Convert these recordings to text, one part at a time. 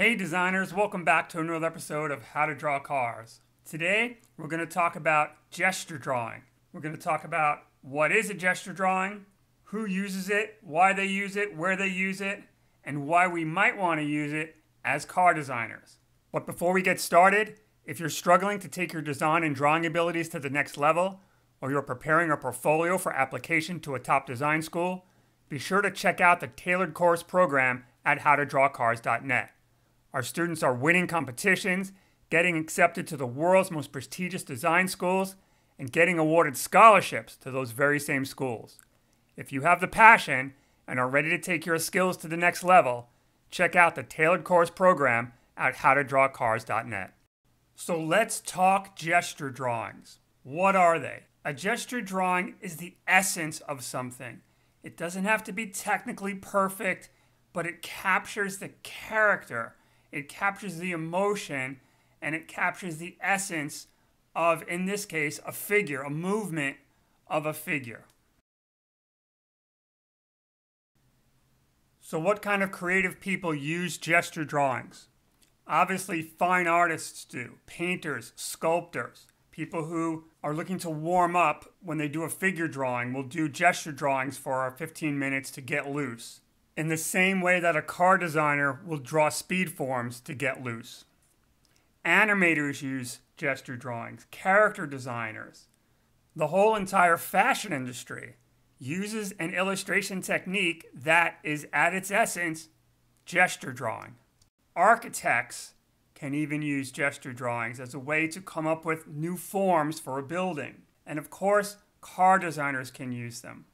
Hey designers, welcome back to another episode of How to Draw Cars. Today we're going to talk about gesture drawing. We're going to talk about what is a gesture drawing, who uses it, why they use it, where they use it, and why we might want to use it as car designers. But before we get started, if you're struggling to take your design and drawing abilities to the next level, or you're preparing a portfolio for application to a top design school, be sure to check out the tailored course program at howtodrawcars.net. Our students are winning competitions, getting accepted to the world's most prestigious design schools, and getting awarded scholarships to those very same schools. If you have the passion and are ready to take your skills to the next level, check out the tailored course program at howtodrawcars.net. So let's talk gesture drawings. What are they? A gesture drawing is the essence of something. It doesn't have to be technically perfect, but it captures the character it captures the emotion and it captures the essence of, in this case, a figure, a movement of a figure. So, what kind of creative people use gesture drawings? Obviously, fine artists do, painters, sculptors, people who are looking to warm up when they do a figure drawing will do gesture drawings for 15 minutes to get loose in the same way that a car designer will draw speed forms to get loose. Animators use gesture drawings, character designers. The whole entire fashion industry uses an illustration technique that is at its essence gesture drawing. Architects can even use gesture drawings as a way to come up with new forms for a building. And of course, car designers can use them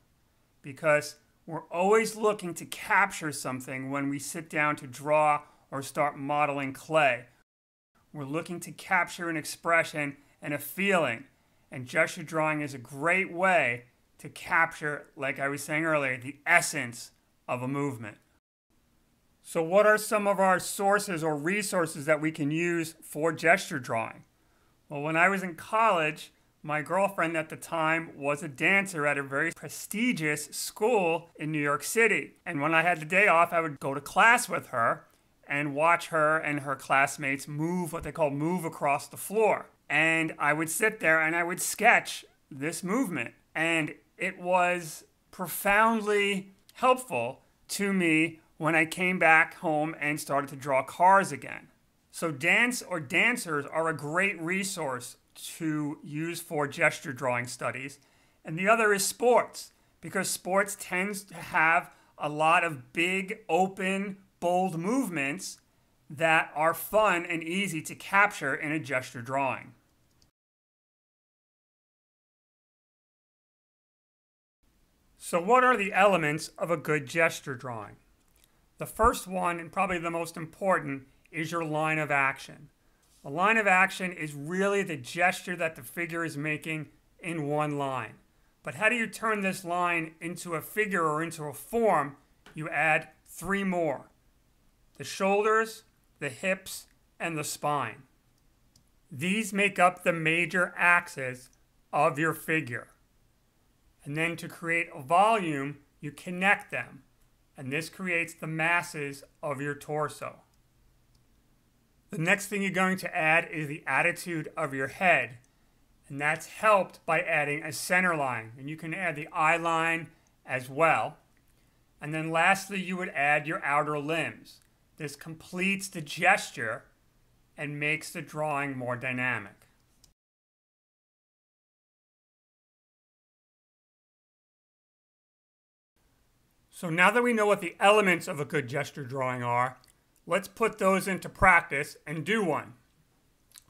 because we're always looking to capture something when we sit down to draw or start modeling clay. We're looking to capture an expression and a feeling, and gesture drawing is a great way to capture, like I was saying earlier, the essence of a movement. So, what are some of our sources or resources that we can use for gesture drawing? Well, when I was in college, my girlfriend at the time was a dancer at a very prestigious school in New York City. And when I had the day off, I would go to class with her and watch her and her classmates move what they call move across the floor. And I would sit there and I would sketch this movement. And it was profoundly helpful to me when I came back home and started to draw cars again. So, dance or dancers are a great resource to use for gesture drawing studies. And the other is sports, because sports tends to have a lot of big, open, bold movements that are fun and easy to capture in a gesture drawing. So, what are the elements of a good gesture drawing? The first one, and probably the most important, is your line of action. A line of action is really the gesture that the figure is making in one line. But how do you turn this line into a figure or into a form? You add three more the shoulders, the hips, and the spine. These make up the major axes of your figure. And then to create a volume, you connect them. And this creates the masses of your torso. The next thing you're going to add is the attitude of your head. And that's helped by adding a center line. And you can add the eye line as well. And then lastly, you would add your outer limbs. This completes the gesture and makes the drawing more dynamic. So now that we know what the elements of a good gesture drawing are, let's put those into practice and do one.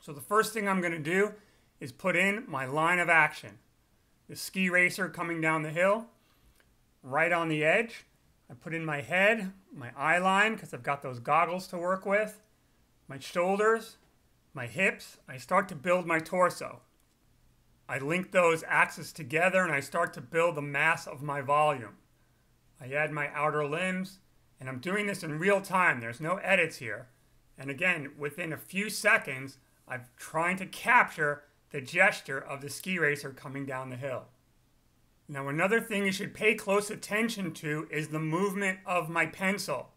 So the first thing I'm going to do is put in my line of action. The ski racer coming down the hill, right on the edge. I put in my head, my eye line, because I've got those goggles to work with, my shoulders, my hips. I start to build my torso. I link those axes together and I start to build the mass of my volume. I add my outer limbs, and I'm doing this in real time. There's no edits here. And again, within a few seconds, I'm trying to capture the gesture of the ski racer coming down the hill. Now, another thing you should pay close attention to is the movement of my pencil.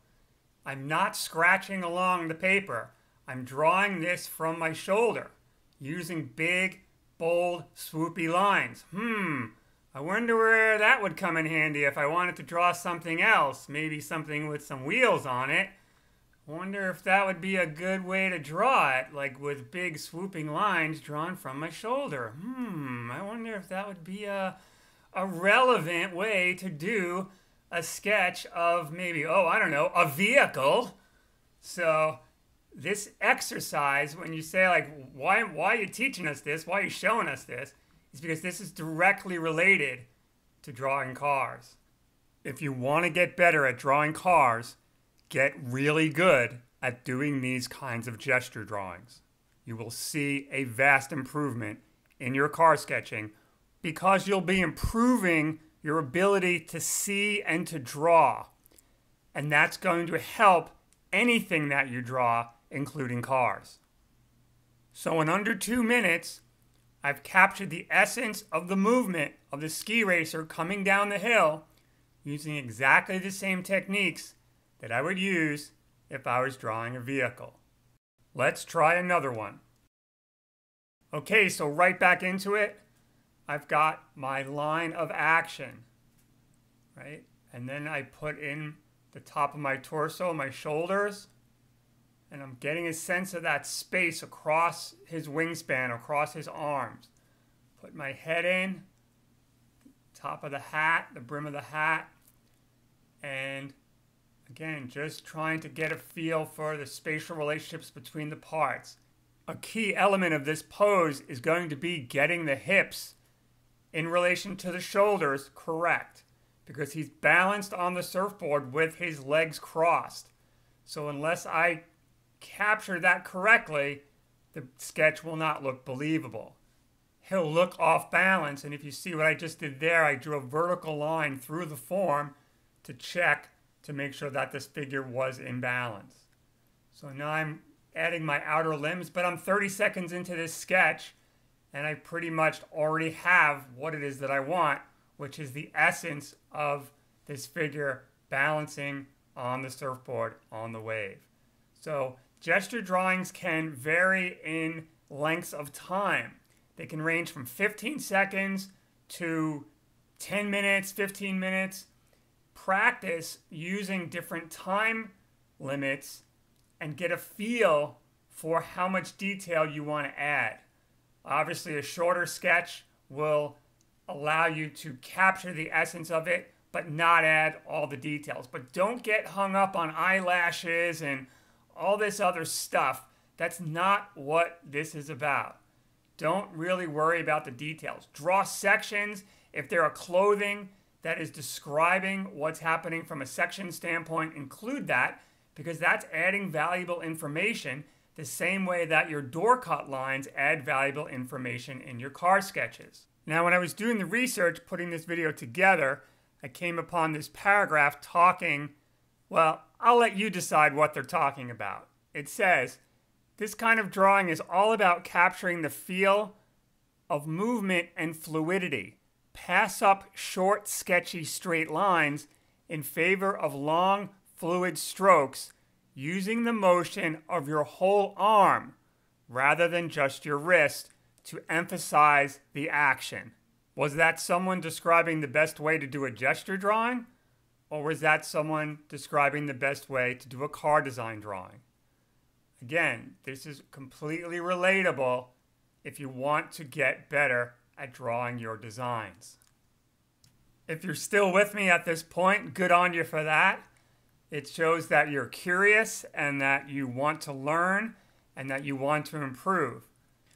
I'm not scratching along the paper. I'm drawing this from my shoulder using big, bold, swoopy lines. Hmm, I wonder where that would come in handy if I wanted to draw something else, maybe something with some wheels on it. Wonder if that would be a good way to draw it, like with big swooping lines drawn from my shoulder. Hmm, I wonder if that would be a, a relevant way to do a sketch of maybe, oh, I don't know, a vehicle. So this exercise, when you say like, why, why are you teaching us this? Why are you showing us this? Is because this is directly related to drawing cars. If you want to get better at drawing cars, get really good at doing these kinds of gesture drawings. You will see a vast improvement in your car sketching because you'll be improving your ability to see and to draw. And that's going to help anything that you draw, including cars. So, in under two minutes, I've captured the essence of the movement of the ski racer coming down the hill using exactly the same techniques that I would use if I was drawing a vehicle. Let's try another one. Okay, so right back into it, I've got my line of action, right? And then I put in the top of my torso, my shoulders, and I'm getting a sense of that space across his wingspan, across his arms. Put my head in, top of the hat, the brim of the hat, and again, just trying to get a feel for the spatial relationships between the parts. A key element of this pose is going to be getting the hips in relation to the shoulders correct because he's balanced on the surfboard with his legs crossed. So unless I capture that correctly, the sketch will not look believable. He'll look off balance, and if you see what I just did there, I drew a vertical line through the form to check to make sure that this figure was in balance. So now I'm adding my outer limbs, but I'm 30 seconds into this sketch, and I pretty much already have what it is that I want, which is the essence of this figure balancing on the surfboard on the wave. So Gesture drawings can vary in lengths of time. They can range from 15 seconds to 10 minutes, 15 minutes. Practice using different time limits and get a feel for how much detail you want to add. Obviously, a shorter sketch will allow you to capture the essence of it, but not add all the details. But don't get hung up on eyelashes and all this other stuff. That's not what this is about. Don't really worry about the details. Draw sections. If there are clothing that is describing what's happening from a section standpoint, include that because that's adding valuable information the same way that your door cut lines add valuable information in your car sketches. Now, when I was doing the research, putting this video together, I came upon this paragraph talking, well, I'll let you decide what they're talking about. It says, this kind of drawing is all about capturing the feel of movement and fluidity. Pass up short, sketchy straight lines in favor of long, fluid strokes using the motion of your whole arm rather than just your wrist to emphasize the action. Was that someone describing the best way to do a gesture drawing? Or was that someone describing the best way to do a car design drawing? Again, this is completely relatable if you want to get better at drawing your designs. If you're still with me at this point, good on you for that. It shows that you're curious and that you want to learn and that you want to improve.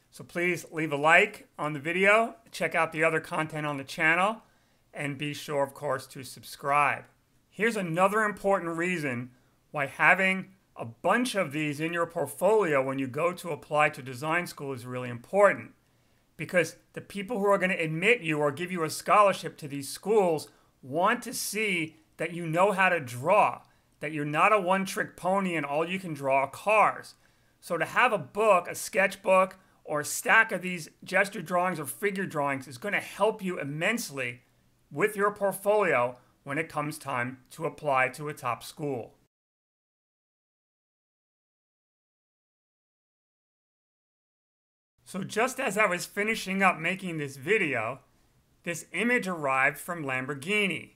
So please leave a like on the video, check out the other content on the channel, and be sure, of course, to subscribe. Here's another important reason why having a bunch of these in your portfolio when you go to apply to design school is really important. Because the people who are going to admit you or give you a scholarship to these schools want to see that you know how to draw, that you're not a one trick pony and all you can draw are cars. So to have a book, a sketchbook, or a stack of these gesture drawings or figure drawings is going to help you immensely with your portfolio when it comes time to apply to a top school. So just as I was finishing up making this video, this image arrived from Lamborghini,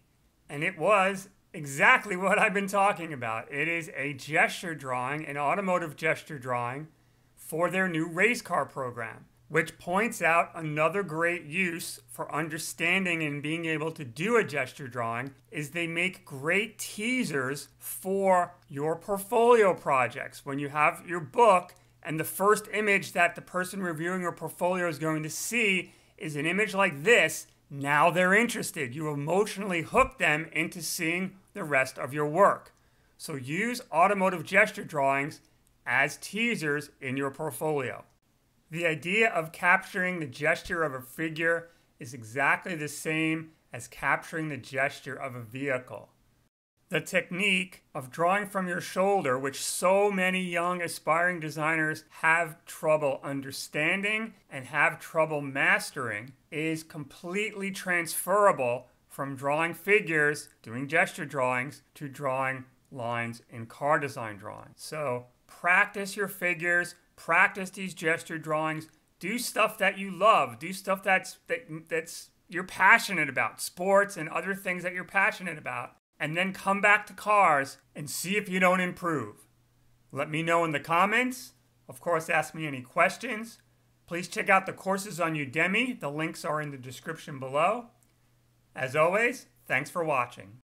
and it was exactly what I've been talking about. It is a gesture drawing, an automotive gesture drawing for their new race car program which points out another great use for understanding and being able to do a gesture drawing is they make great teasers for your portfolio projects. When you have your book and the first image that the person reviewing your portfolio is going to see is an image like this, now they're interested. You emotionally hook them into seeing the rest of your work. So use automotive gesture drawings as teasers in your portfolio. The idea of capturing the gesture of a figure is exactly the same as capturing the gesture of a vehicle. The technique of drawing from your shoulder, which so many young aspiring designers have trouble understanding and have trouble mastering, is completely transferable from drawing figures, doing gesture drawings, to drawing lines in car design drawings. So practice your figures, practice these gesture drawings, do stuff that you love, do stuff that's that, that's you're passionate about, sports and other things that you're passionate about, and then come back to cars and see if you don't improve. Let me know in the comments. Of course, ask me any questions. Please check out the courses on Udemy. The links are in the description below. As always, thanks for watching.